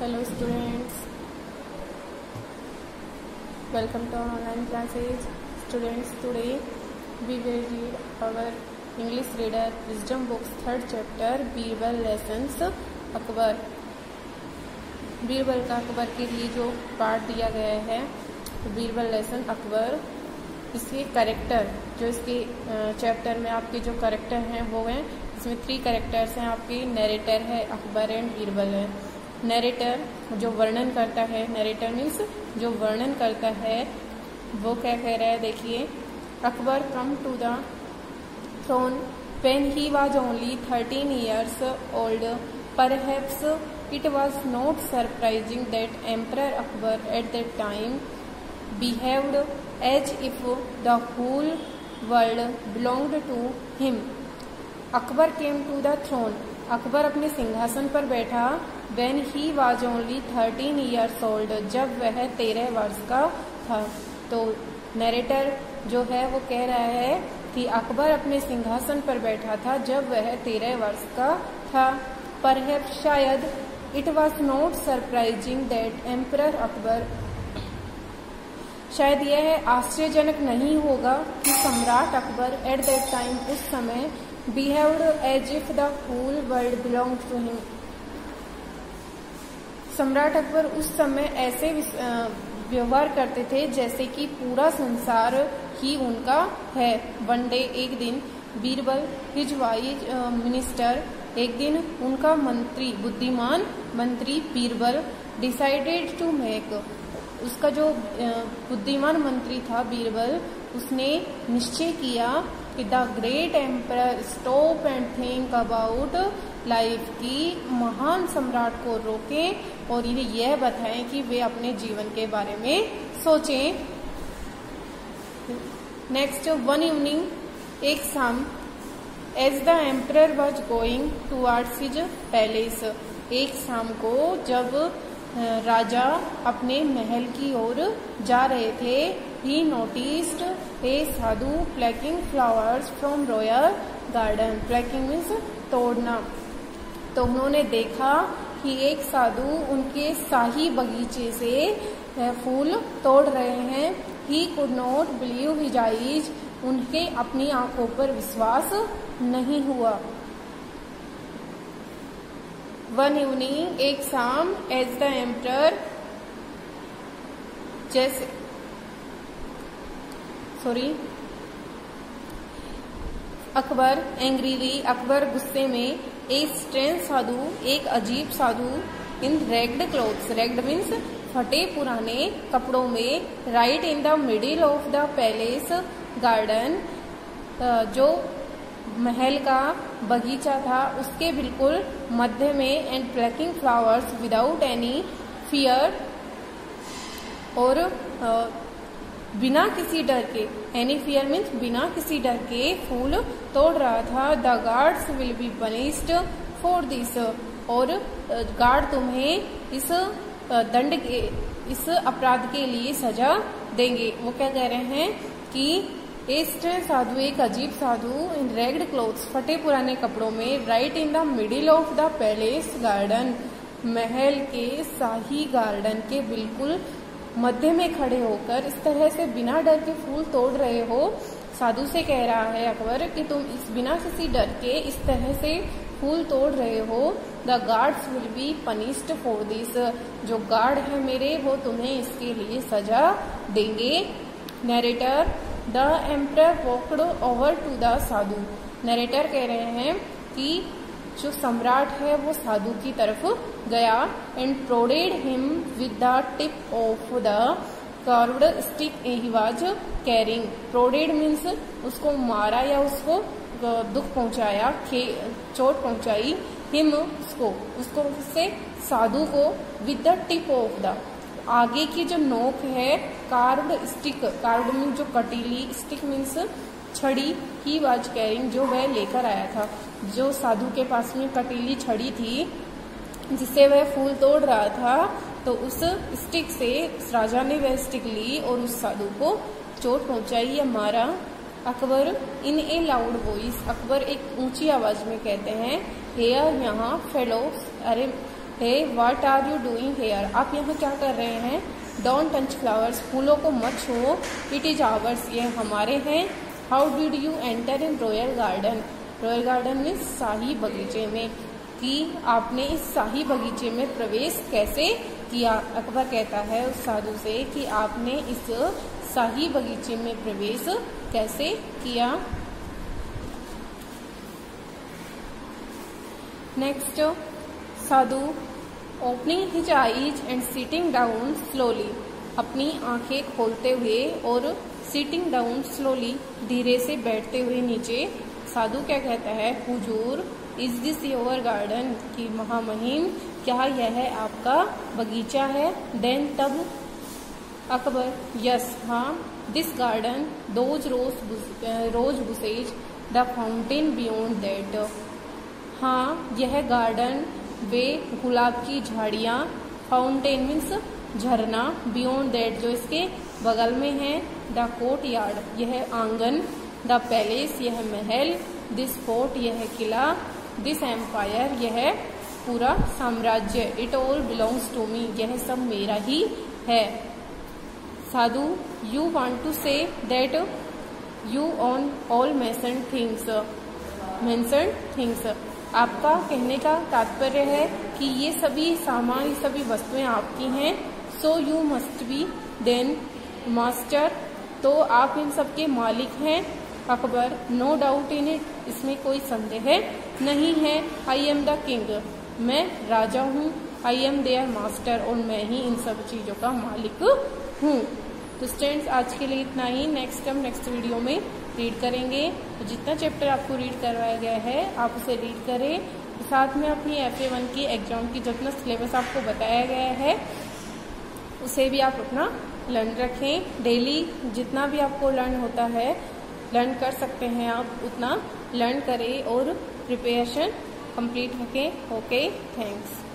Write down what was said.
Hello students welcome to our online classes students today we will read our English reader wisdom books third chapter Birbal lessons Akbar Birbal का अकबर के लिए जो part दिया गया है Birbal lesson Akbar इसके character जो इसके चैप्टर में आपके जो करेक्टर हैं, वो हैं, इसमें थ्री करेक्टर्स हैं, आपके नरेटर है अकबर एंड बीरबल है। नरेटर जो वर्णन करता है नरेटर मीन्स जो वर्णन करता है, वो क्या कह रहा है, देखिए, Akbar come to the throne when he was only thirteen years old पर perhaps it was not surprising that emperor Akbar at that time behaved as if the whole world belonged to him Akbar came to the throne Akbar अपने सिंहासन पर बैठा when he was only thirteen years old जब वह तेरह वर्ष का था तो नरेटर जो है, वो कह रहा है कि अकबर अपने सिंहासन पर बैठा था जब वह तेरह वर्ष का था। पर शायद it was not surprising that emperor Akbar शायद यह आश्चर्यजनक नहीं होगा कि सम्राट अकबर एट दैट टाइम उस समय behaved as if the whole world belong to him सम्राट अकबर उस समय ऐसे व्यवहार करते थे जैसे कि पूरा संसार ही उनका है। वन डे, एक दिन बीरबल हिज वाइज मिनिस्टर, एक दिन उनका मंत्री, बुद्धिमान मंत्री बीरबल डिसाइडेड टू मेक उसका जो बुद्धिमान मंत्री था बीरबल, उसने निश्चय किया कि the great emperor stop and think about life की महान सम्राट को रोकें और इन्हें यह बताएँ कि वे अपने जीवन के बारे में सोचें। नेक्स्ट वन इवनिंग एक शाम as the emperor was going towards his palace एक शाम को जब राजा अपने महल की ओर जा रहे थे he noticed a sadhu plucking flowers from royal garden plucking means तोड़ना। तो उन्होंने देखा कि एक साधु उनके शाही बगीचे से फूल तोड़ रहे हैं। He could not believe his eyes उनके अपनी आँखों पर विश्वास नहीं हुआ। वन इवनिंग एक शाम एज द एम्पर जैसे सॉरी अकबर एंग्रीली अकबर गुस्से में एक स्ट्रेन साधु, एक अजीब साधु in ragged clothes ragged means फटे पुराने कपड़ों में right in the middle of the palace garden जो महल का बगीचा था, उसके बिल्कुल मध्य में and plucking flowers without any fear और बिना किसी डर के एनी फियर मीन्स बिना किसी डर के फूल तोड़ रहा था। The guards will be punished for this और गार्ड तुम्हें इस दंड के, इस अपराध के लिए सजा देंगे। वो क्या कह रहे हैं कि इस्ट साधु, एक अजीब साधु इन रेग्ड क्लोथ्स फटे पुराने कपड़ों में right in the middle of the palace garden महल के शाही गार्डन के बिल्कुल मध्य में खड़े होकर इस तरह से बिना डर के फूल तोड़ रहे हो? साधु से कह रहा है अकबर कि तुम इस बिना किसी डर के इस तरह से फूल तोड़ रहे हो। The guards will be punished for this जो गार्ड है मेरे, वो तुम्हें इसके लिए सजा देंगे। Narrator the emperor walked over to the sadhu. Narrator कह रहे हैं कि जो सम्राट है, वो साधु की तरफ़ गया and prodded him with the tip of the curved stick was carrying prodded means उसको मारा या उसको दुख पहुँचाया चोट पहुंचाई हिम उसको उसको उससे साधु को with the tip of the आगे की जो नोक है कार्ड स्टिक कार्ड मीन जो कटीली स्टिक मीन्स छड़ी ही वाज कैरिंग जो वह लेकर आया था। जो साधु के पास में कटीली छड़ी थी, जिससे वह फूल तोड़ रहा था तो उस स्टिक से उस राजा ने वह स्टिक ली और उस साधु को चोट पहुंचाई या मारा। Akbar, in a loud voice Akbar एक ऊँची आवाज़ में कहते हैं हेयर यहाँ फेलो अरे, hey what are you doing here आप यहाँ क्या कर रहे हैं? डोंट टच फ्लावर्स फूलों को मत छुओ इट इज़ आवर्स ये हमारे हैं। How did you enter in royal garden royal garden में शाही बगीचे में कि आपने इस शाही बगीचे में प्रवेश कैसे किया? अकबर कहता है उस साधु से कि आपने इस शाही बगीचे में प्रवेश कैसे किया? Next sadhu opening his eyes and sitting down slowly अपनी आँखें खोलते हुए और सिटिंग डाउन स्लोली धीरे से बैठते हुए नीचे साधु क्या कहता है, हुजूर इज़ दिस योर गार्डन की महामहिम, क्या यह है आपका बगीचा है? देन तब अकबर, यस हाँ this garden those rose rose bushes the fountain beyond that हाँ यह गार्डन वे गुलाब की झाड़ियाँ फाउंटेन मीन्स झरना बियॉन्ड दैट जो इसके बगल में है द कोर्ट यार्ड यह आँगन द पैलेस यह महल, दिस फोर्ट यह किला, दिस एम्पायर यह पूरा साम्राज्य। It all belongs to me, यह सब मेरा ही है। Sadhu you want to say that you own all mason things mason things आपका कहने का तात्पर्य है कि ये सभी सामान, ये सभी वस्तुएँ आपकी हैं so you must be then master तो आप इन सब के मालिक हैं। Akbar no doubt in it इसमें कोई संदेह नहीं है आई एम द किंग मैं राजा हूँ आई एम देयर मास्टर और मैं ही इन सब चीज़ों का मालिक हूँ। तो स्टूडेंट्स आज के लिए इतना ही। नेक्स्ट हम नेक्स्ट वीडियो में रीड करेंगे। तो जितना चैप्टर आपको रीड करवाया गया है, आप उसे रीड करें। साथ में अपनी एफ़ ए वन की एग्ज़ाम की जितना सिलेबस आपको बताया गया है, उसे भी आप अपना लर्न रखें। डेली जितना भी आपको लर्न होता है लर्न कर सकते हैं। आप उतना लर्न करें और प्रिपरेशन कंप्लीट होके ओके थैंक्स